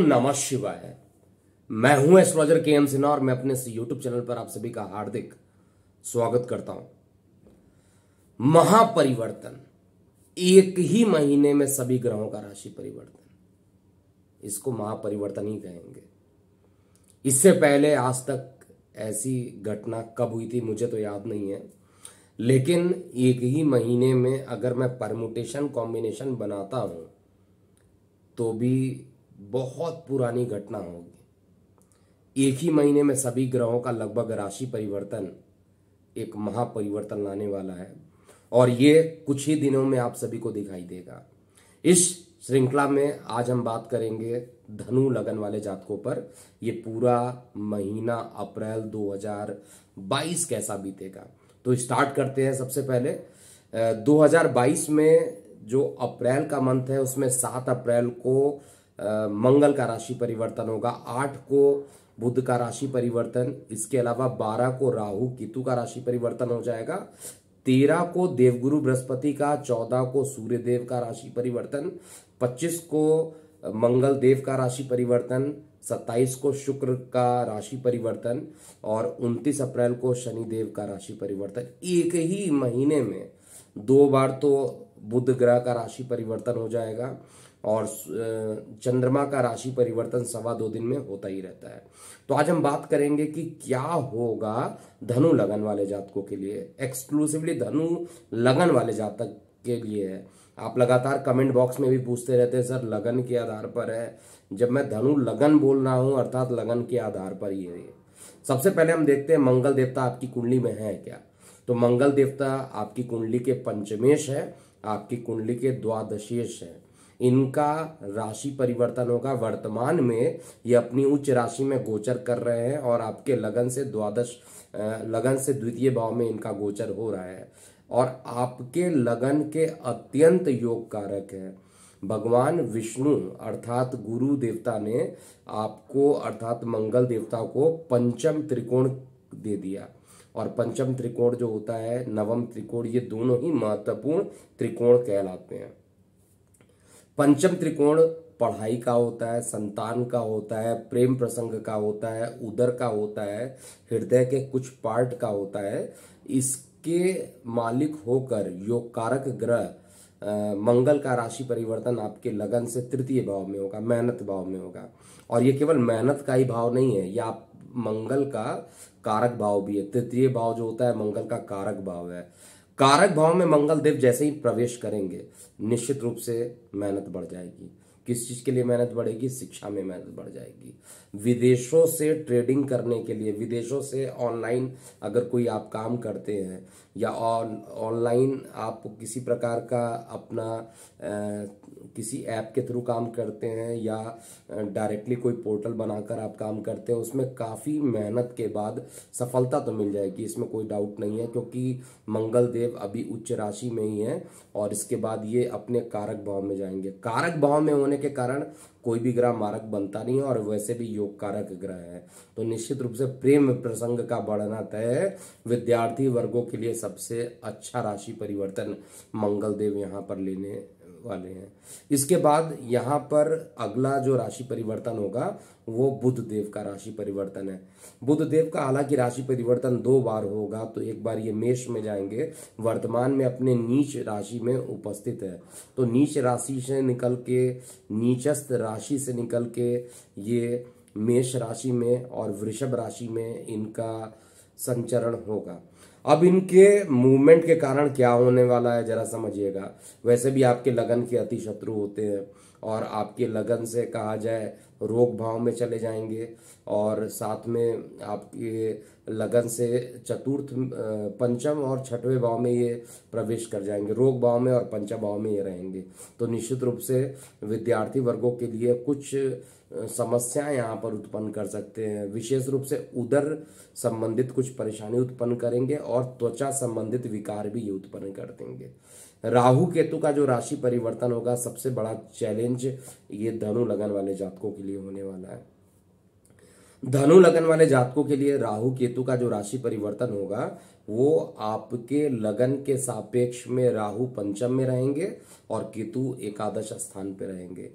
नमः शिवाय मैं हूँ एस्ट्रोलॉजर के एम सिन्हा और मैं अपने इस यूट्यूब चैनल पर आप सभी का हार्दिक स्वागत करता हूँ। महापरिवर्तन, एक ही महीने में सभी ग्रहों का राशि परिवर्तन। इसको महापरिवर्तन ही कहेंगे। इससे पहले आज तक ऐसी घटना कब हुई थी मुझे तो याद नहीं है। लेकिन एक ही महीने में अगर मैं परमुटेशन कॉम्बिनेशन बनाता हूँ तो भी बहुत पुरानी घटना होगी। एक ही महीने में सभी ग्रहों का लगभग राशि परिवर्तन एक महापरिवर्तन लाने वाला है। और ये कुछ ही दिनों में आप सभी को दिखाई देगा। इस श्रृंखला में आज हम बात करेंगे धनु लगन वाले जातकों पर। ये पूरा महीना अप्रैल 2022 कैसा बीतेगा? तो स्टार्ट करते हैं सबसे पहले। 2022 में जो अप्रैल का मंथ है, उसमें सात अप्रैल को मंगल का राशि परिवर्तन होगा, आठ को बुध का राशि परिवर्तन, इसके अलावा बारह को राहु केतु का राशि परिवर्तन हो जाएगा, तेरह को देवगुरु बृहस्पति का, चौदह को सूर्य देव का राशि परिवर्तन, पच्चीस को मंगल देव का राशि परिवर्तन, सत्ताईस को शुक्र का राशि परिवर्तन और उनतीस अप्रैल को शनि देव का राशि परिवर्तन। एक ही महीने में दो बार तो बुध ग्रह का राशि परिवर्तन हो जाएगा। और चंद्रमा का राशि परिवर्तन सवा दो दिन में होता ही रहता है। तो आज हम बात करेंगे कि क्या होगा धनु लगन वाले जातकों के लिए। एक्सक्लूसिवली धनु लगन वाले जातक के लिए है। आप लगातार कमेंट बॉक्स में भी पूछते रहते हैं, सर, लगन के आधार पर है? जब मैं धनु लगन बोल रहा हूँ, अर्थात लगन के आधार पर ही है। सबसे पहले हम देखते हैं, मंगल देवता आपकी कुंडली में है क्या? तो मंगल देवता आपकी कुंडली के पंचमेश है, आपकी कुंडली के द्वादशेश है। इनका राशि परिवर्तन होगा वर्तमान में ये अपनी उच्च राशि में गोचर कर रहे हैं और आपके लगन से द्वादश लगन से द्वितीय भाव में इनका गोचर हो रहा है। और आपके लगन के अत्यंत योग कारक है। भगवान विष्णु अर्थात गुरु देवता ने आपको अर्थात मंगल देवता को पंचम त्रिकोण दे दिया। और पंचम त्रिकोण जो होता है, नवम त्रिकोण, ये दोनों ही महत्वपूर्ण त्रिकोण कहलाते हैं। पंचम त्रिकोण पढ़ाई का होता है, संतान का होता है, प्रेम प्रसंग का होता है, उदर का होता है, हृदय के कुछ पार्ट का होता है। इसके मालिक होकर योग कारक ग्रह मंगल का राशि परिवर्तन आपके लगन से तृतीय भाव में होगा, मेहनत भाव में होगा। और ये केवल मेहनत का ही भाव नहीं है यह आप मंगल का कारक भाव भी है। तृतीय भाव जो होता है, मंगल का कारक भाव है। कारक भाव में मंगल देव जैसे ही प्रवेश करेंगे, निश्चित रूप से मेहनत बढ़ जाएगी। किस चीज़ के लिए मेहनत बढ़ेगी? शिक्षा में मेहनत बढ़ जाएगी। विदेशों से ट्रेडिंग करने के लिए, विदेशों से ऑनलाइन अगर कोई आप काम करते हैं, या ऑनलाइन आप किसी प्रकार का अपना किसी ऐप के थ्रू काम करते हैं या डायरेक्टली कोई पोर्टल बनाकर आप काम करते हैं, उसमें काफ़ी मेहनत के बाद सफलता तो मिल जाएगी, इसमें कोई डाउट नहीं है, क्योंकि मंगल देव अभी उच्च राशि में ही है और इसके बाद ये अपने कारक भाव में जाएँगे। कारक भाव में होने के कारण कोई भी ग्रह मारक बनता नहीं है और वैसे भी योग कारक ग्रह है। तो निश्चित रूप से प्रेम प्रसंग का बढ़ना तय विद्यार्थी वर्गों के लिए सबसे अच्छा राशि परिवर्तन मंगल देव यहाँ पर लेने वाले हैं। इसके बाद यहाँ पर अगला जो राशि परिवर्तन होगा, वो बुध देव का राशि परिवर्तन है। बुध देव का हालाँकि राशि परिवर्तन दो बार होगा तो एक बार ये मेष में जाएँगे। वर्तमान में अपने नीच राशि में उपस्थित है। तो नीच राशि से निकल के, नीचस्थ राशि से निकल के ये मेष राशि में और वृषभ राशि में इनका संचरण होगा। अब इनके मूवमेंट के कारण क्या होने वाला है, जरा समझिएगा। वैसे भी आपके लगन के अति शत्रु होते हैं और आपके लगन से कहा जाए, रोग भाव में चले जाएँगे और साथ में आपके लगन से चतुर्थ पंचम और छठवें भाव में ये प्रवेश कर जाएँगे। रोग भाव में और पंचम भाव में ये रहेंगे। तो निश्चित रूप से विद्यार्थी वर्गों के लिए कुछ समस्याएँ यहाँ पर उत्पन्न कर सकते हैं। विशेष रूप से उदर संबंधित कुछ परेशानी उत्पन्न करेंगे और त्वचा संबंधित विकार भी ये उत्पन्न कर देंगे। राहु केतु का जो राशि परिवर्तन होगा, सबसे बड़ा चैलेंज ये धनु लगन वाले जातकों के लिए होने वाला है। धनु लगन वाले जातकों के लिए राहु केतु का जो राशि परिवर्तन होगा, वो आपके लगन के सापेक्ष में राहु पंचम में रहेंगे और केतु एकादश स्थान पर रहेंगे।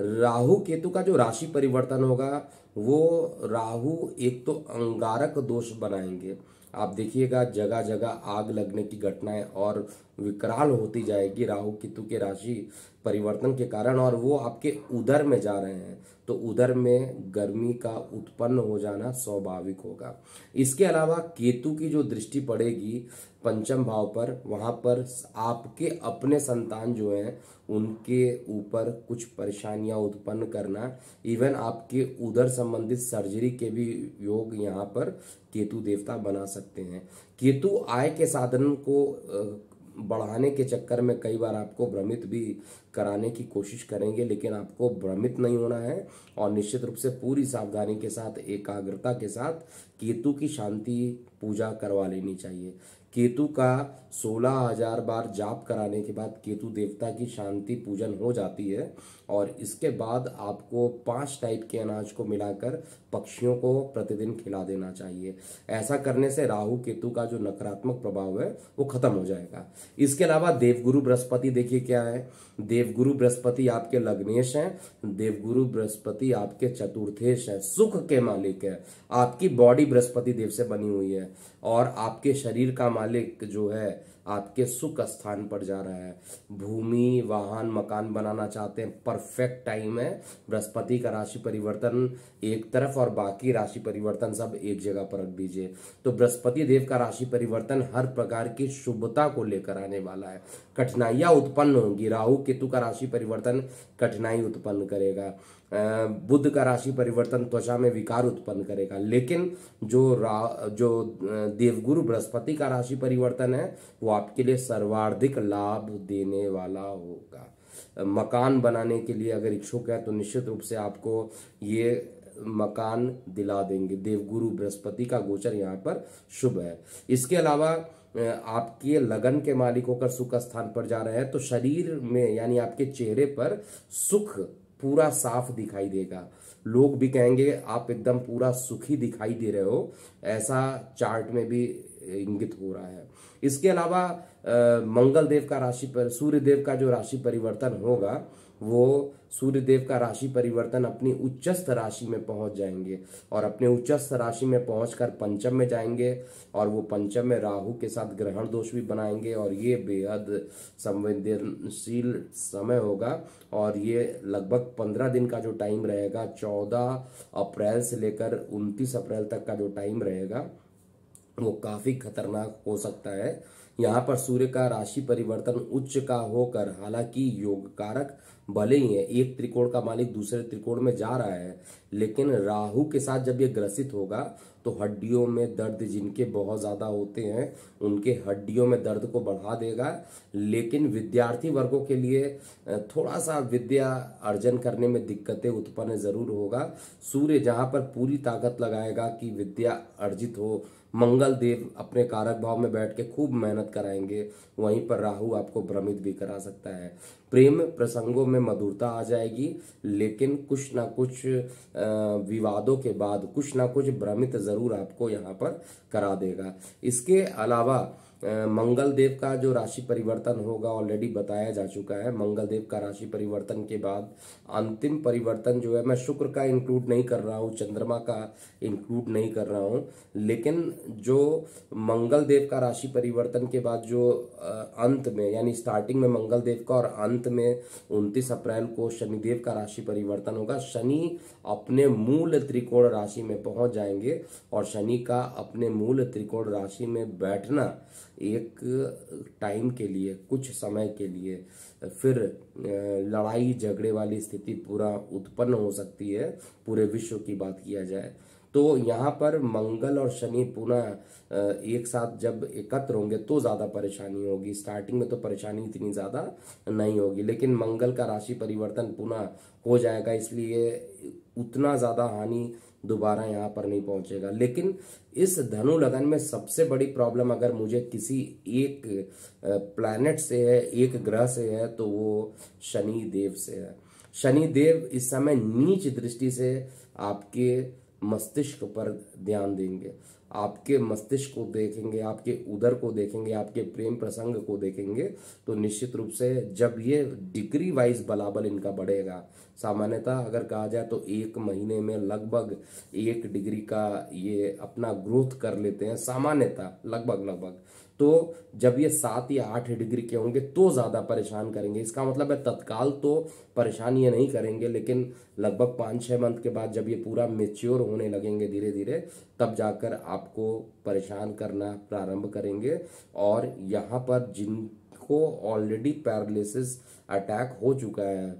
राहु केतु का जो राशि परिवर्तन होगा, वो राहु एक तो अंगारक दोष बनाएँगे। आप देखिएगा जगह जगह आग लगने की घटनाएँ और विकराल होती जाएगी राहु, केतु के राशि परिवर्तन के कारण और वो आपके उधर में जा रहे हैं। तो उधर में गर्मी का उत्पन्न हो जाना स्वाभाविक होगा। इसके अलावा केतु की जो दृष्टि पड़ेगी पंचम भाव पर, वहाँ पर आपके अपने संतान जो हैं, उनके ऊपर कुछ परेशानियाँ उत्पन्न करना इवन आपके उधर संबंधित सर्जरी के भी योग यहाँ पर केतु देवता बना सकते हैं। केतु आय के साधन को बढ़ाने के चक्कर में कई बार आपको भ्रमित भी कराने की कोशिश करेंगे, लेकिन आपको भ्रमित नहीं होना है, और निश्चित रूप से पूरी सावधानी के साथ, एकाग्रता के साथ केतु की शांति पूजा करवा लेनी चाहिए। केतु का सोलह हज़ार बार जाप कराने के बाद केतु देवता की शांति पूजन हो जाती है और इसके बाद आपको पाँच टाइप के अनाज को मिलाकर पक्षियों को प्रतिदिन खिला देना चाहिए। ऐसा करने से राहु केतु का जो नकारात्मक प्रभाव है, वो खत्म हो जाएगा। इसके अलावा देवगुरु बृहस्पति, देखिए क्या है। देवगुरु बृहस्पति आपके लग्नेश हैं, देवगुरु बृहस्पति आपके चतुर्थेश है, सुख के मालिक है। आपकी बॉडी बृहस्पति देव से बनी हुई है और आपके शरीर का मालिक जो है आपके सुख स्थान पर जा रहा है। भूमि, वाहन, मकान बनाना चाहते हैं परफेक्ट टाइम है। बृहस्पति का राशि परिवर्तन एक तरफ़ और बाकी राशि परिवर्तन सब एक जगह पर रख दीजिए। तो बृहस्पति देव का राशि परिवर्तन हर प्रकार की शुभता को लेकर आने वाला है। कठिनाइयाँ उत्पन्न होंगी। राहु केतु का राशि परिवर्तन कठिनाई उत्पन्न करेगा। बुद्ध का राशि परिवर्तन त्वचा में विकार उत्पन्न करेगा। लेकिन जो रा, जो देवगुरु बृहस्पति का राशि परिवर्तन है, वो आपके लिए सर्वाधिक लाभ देने वाला होगा। मकान बनाने के लिए अगर इच्छुक है तो निश्चित रूप से आपको ये मकान दिला देंगे। देवगुरु बृहस्पति का गोचर यहाँ पर शुभ है। इसके अलावा आपके लगन के मालिक होकर सुख स्थान पर जा रहे हैं तो शरीर में, यानी आपके चेहरे पर सुख पूरा साफ़ दिखाई देगा। लोग भी कहेंगे, आप एकदम पूरा सुखी दिखाई दे रहे हो। ऐसा चार्ट में भी इंगित हो रहा है। इसके अलावा मंगल देव का राशि पर सूर्य देव का जो राशि परिवर्तन होगा वो सूर्य देव का राशि परिवर्तन अपनी उच्चस्थ राशि में पहुँच जाएँगे और अपने उच्चस्थ राशि में पहुंचकर पंचम में जाएँगे और वो पंचम में राहु के साथ ग्रहण दोष भी बनाएँगे और ये बेहद संवेदनशील समय होगा और ये लगभग पंद्रह दिन का जो टाइम रहेगा, चौदह अप्रैल से लेकर उनतीस अप्रैल तक का जो टाइम रहेगा, वो काफ़ी खतरनाक हो सकता है। यहाँ पर सूर्य का राशि परिवर्तन उच्च का होकर, हालाँकि योग कारक भले ही है, एक त्रिकोण का मालिक दूसरे त्रिकोण में जा रहा है, लेकिन राहु के साथ जब ये ग्रसित होगा तो हड्डियों में दर्द जिनके बहुत ज़्यादा होते हैं, उनके हड्डियों में दर्द को बढ़ा देगा। लेकिन विद्यार्थी वर्गों के लिए थोड़ा सा विद्या अर्जन करने में दिक्कतें उत्पन्न ज़रूर होगा। सूर्य जहाँ पर पूरी ताकत लगाएगा कि विद्या अर्जित हो, मंगल देव अपने कारक भाव में बैठ के खूब मेहनत कराएँगे, वहीं पर राहु आपको भ्रमित भी करा सकता है। प्रेम प्रसंगों में मधुरता आ जाएगी, लेकिन कुछ ना कुछ विवादों के बाद कुछ ना कुछ भ्रमित ज़रूर आपको यहाँ पर करा देगा। इसके अलावा मंगल देव का जो राशि परिवर्तन होगा ऑलरेडी बताया जा चुका है। मंगल देव का राशि परिवर्तन के बाद अंतिम परिवर्तन जो है, मैं शुक्र का इंक्लूड नहीं कर रहा हूँ, चंद्रमा का इंक्लूड नहीं कर रहा हूँ। लेकिन जो मंगल देव का राशि परिवर्तन के बाद जो अंत में, यानी स्टार्टिंग में मंगल देव का और अंत में उनतीस अप्रैल को शनिदेव का राशि परिवर्तन होगा। शनि अपने मूल त्रिकोण राशि में पहुँच जाएँगे और शनि का अपने मूल त्रिकोण राशि में बैठना एक टाइम के लिए, कुछ समय के लिए, फिर लड़ाई झगड़े वाली स्थिति पूरा उत्पन्न हो सकती है, पूरे विश्व की बात किया जाए। तो यहाँ पर मंगल और शनि पुनः एक साथ जब एकत्र होंगे तो ज़्यादा परेशानी होगी। स्टार्टिंग में तो परेशानी इतनी ज़्यादा नहीं होगी, लेकिन मंगल का राशि परिवर्तन पुनः हो जाएगा, इसलिए उतना ज़्यादा हानि दोबारा यहाँ पर नहीं पहुंचेगा। लेकिन इस धनु लगन में सबसे बड़ी प्रॉब्लम अगर मुझे किसी एक प्लैनेट से है, एक ग्रह से है तो वो शनि देव से है। शनि देव इस समय नीच दृष्टि से आपके मस्तिष्क पर ध्यान देंगे। आपके मस्तिष्क को देखेंगे, आपके उदर को देखेंगे, आपके प्रेम प्रसंग को देखेंगे तो निश्चित रूप से जब ये डिग्री वाइज बलाबल इनका बढ़ेगा, सामान्यतः अगर कहा जाए तो एक महीने में लगभग एक डिग्री का ये अपना ग्रोथ कर लेते हैं, सामान्यतः लगभग लगभग। तो जब ये सात या आठ डिग्री के होंगे तो ज़्यादा परेशान करेंगे। इसका मतलब है तत्काल तो परेशान ये नहीं करेंगे, लेकिन लगभग पाँच छः मंथ के बाद जब ये पूरा मेच्योर होने लगेंगे धीरे धीरे तब जाकर आपको परेशान करना प्रारंभ करेंगे। और यहाँ पर जिनको ऑलरेडी पैरालिसिस अटैक हो चुका है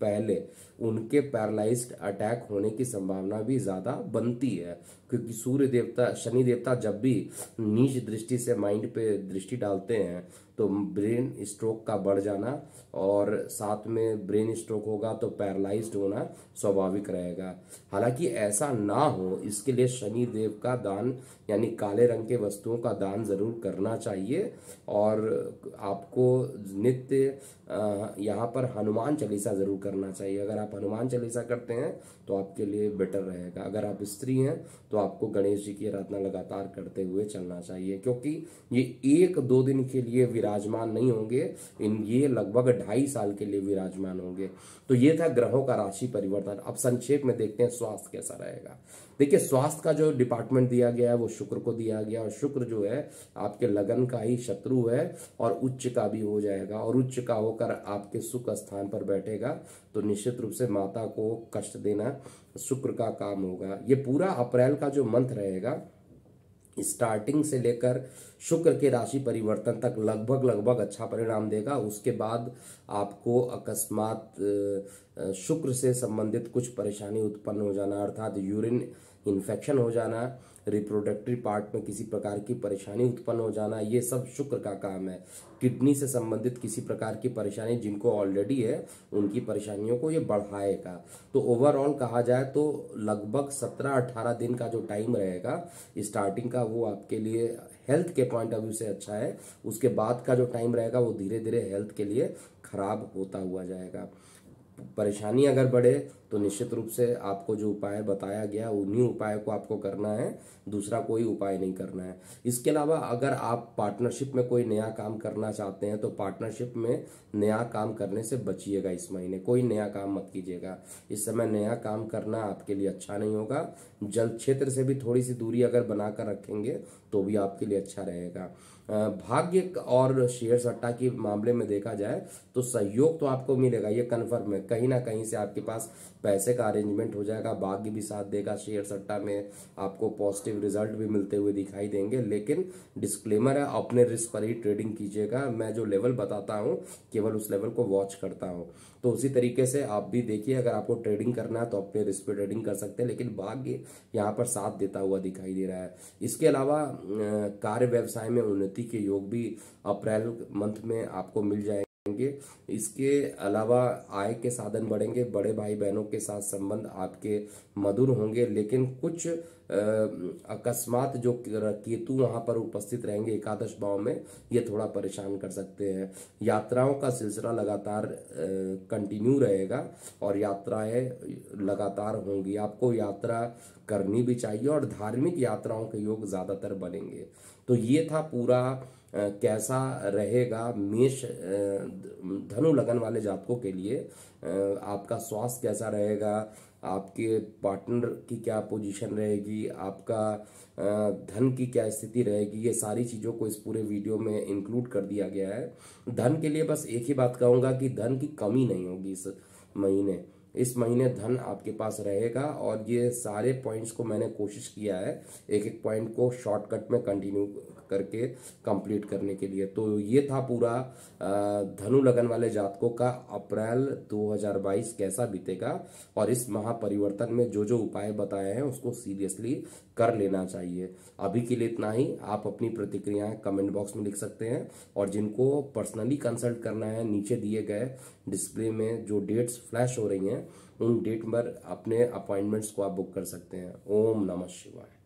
पहले उनके पैरालाइज्ड अटैक होने की संभावना भी ज़्यादा बनती है, क्योंकि सूर्य देवता, शनि देवता जब भी नीच दृष्टि से माइंड पे दृष्टि डालते हैं तो ब्रेन स्ट्रोक का बढ़ जाना और साथ में ब्रेन स्ट्रोक होगा तो पैरालाइज्ड होना स्वाभाविक रहेगा। हालाँकि ऐसा ना हो, इसके लिए शनि देव का दान, यानी काले रंग के वस्तुओं का दान ज़रूर करना चाहिए। और आपको नित्य यहाँ पर हनुमान चालीसा ज़रूर करना चाहिए। अगर आप हनुमान चालीसा करते हैं तो आपके लिए बेटर रहेगा। अगर आप स्त्री हैं तो आपको गणेश जी की आराधना लगातार करते हुए चलना चाहिए, क्योंकि ये एक दो दिन के लिए विराजमान नहीं होंगे। इन ये लगभग ढाई साल के लिए विराजमान होंगे। तो ये था ग्रहों का राशि परिवर्तन। अब संक्षेप में देखते हैं स्वास्थ्य कैसा रहेगा। देखिए, स्वास्थ्य का जो डिपार्टमेंट दिया गया है, वो शुक्र को दिया गया और शुक्र जो है, आपके लगन का ही शत्रु है और उच्च का भी हो जाएगा और उच्च का होकर आपके सुख स्थान पर बैठेगा। तो निश्चित रूप से माता को कष्ट देना शुक्र का काम होगा। ये पूरा अप्रैल का जो मंथ रहेगा स्टार्टिंग से लेकर शुक्र के राशि परिवर्तन तक लगभग लगभग अच्छा परिणाम देगा। उसके बाद आपको अकस्मात शुक्र से संबंधित कुछ परेशानी उत्पन्न हो जाना, अर्थात यूरिन इन्फेक्शन हो जाना रिप्रोडक्टरी पार्ट में किसी प्रकार की परेशानी उत्पन्न हो जाना, ये सब शुक्र का काम है। किडनी से संबंधित किसी प्रकार की परेशानी जिनको ऑलरेडी है, उनकी परेशानियों को ये बढ़ाएगा। तो ओवरऑल कहा जाए तो लगभग सत्रह अठारह दिन का जो टाइम रहेगा स्टार्टिंग का वो आपके लिए हेल्थ के पॉइंट ऑफ़ व्यू से अच्छा है, उसके बाद का जो टाइम रहेगा वो धीरे धीरे हेल्थ के लिए खराब होता हुआ जाएगा। परेशानी अगर बढ़े तो निश्चित रूप से आपको जो उपाय बताया गया, उन्हीं उपाय को आपको करना है, दूसरा कोई उपाय नहीं करना है। इसके अलावा अगर आप पार्टनरशिप में कोई नया काम करना चाहते हैं तो पार्टनरशिप में नया काम करने से बचिएगा इस महीने। कोई नया काम मत कीजिएगा। इस समय नया काम करना आपके लिए अच्छा नहीं होगा। जल क्षेत्र से भी थोड़ी सी दूरी अगर बनाकर रखेंगे तो भी आपके लिए अच्छा रहेगा। भाग्य और शेयर सट्टा के मामले में देखा जाए तो सहयोग तो आपको मिलेगा, ये कन्फर्म है। कहीं ना कहीं से आपके पास पैसे का अरेंजमेंट हो जाएगा भाग्य भी साथ देगा, शेयर सट्टा में आपको पॉजिटिव रिज़ल्ट भी मिलते हुए दिखाई देंगे। लेकिन डिस्क्लेमर है, अपने रिस्क पर ही ट्रेडिंग कीजिएगा। मैं जो लेवल बताता हूँ, केवल उस लेवल को वॉच करता हूँ। तो उसी तरीके से आप भी देखिए, अगर आपको ट्रेडिंग करना है तो अपने रिस्क पर ट्रेडिंग कर सकते हैं, लेकिन भाग्य यहाँ पर साथ देता हुआ दिखाई दे रहा है। इसके अलावा कार्य व्यवसाय में उन्नति के योग भी अप्रैल मंथ में आपको मिल जाएँगे। इसके अलावा आय के साधन बढ़ेंगे, बड़े भाई बहनों के साथ संबंध आपके मधुर होंगे, लेकिन कुछ अकस्मात जो केतु वहाँ पर उपस्थित रहेंगे एकादश भाव में, ये थोड़ा परेशान कर सकते हैं। यात्राओं का सिलसिला लगातार कंटिन्यू रहेगा और यात्राएँ लगातार होंगी। आपको यात्रा करनी भी चाहिए और धार्मिक यात्राओं के योग ज़्यादातर बनेंगे। तो ये था पूरा कैसा रहेगा मेष धनु लगन वाले जातकों के लिए आपका स्वास्थ्य कैसा रहेगा, आपके पार्टनर की क्या पोजीशन रहेगी, आपका धन की क्या स्थिति रहेगी, ये सारी चीज़ों को इस पूरे वीडियो में इंक्लूड कर दिया गया है। धन के लिए बस एक ही बात कहूँगा कि धन की कमी नहीं होगी इस महीने। इस महीने धन आपके पास रहेगा और ये सारे पॉइंट्स को मैंने कोशिश किया है एक एक पॉइंट को शॉर्टकट में कंटिन्यू करके कंप्लीट करने के लिए। तो ये था पूरा धनु लगन वाले जातकों का अप्रैल 2022 कैसा बीतेगा और इस महापरिवर्तन में जो जो उपाय बताए हैं उसको सीरियसली कर लेना चाहिए। अभी के लिए इतना ही। आप अपनी प्रतिक्रियाएँ कमेंट बॉक्स में लिख सकते हैं और जिनको पर्सनली कंसल्ट करना है, नीचे दिए गए डिस्प्ले में जो डेट्स फ्लैश हो रही हैं, उन डेट पर अपने अपॉइंटमेंट्स को आप बुक कर सकते हैं। ओम नमः शिवाय।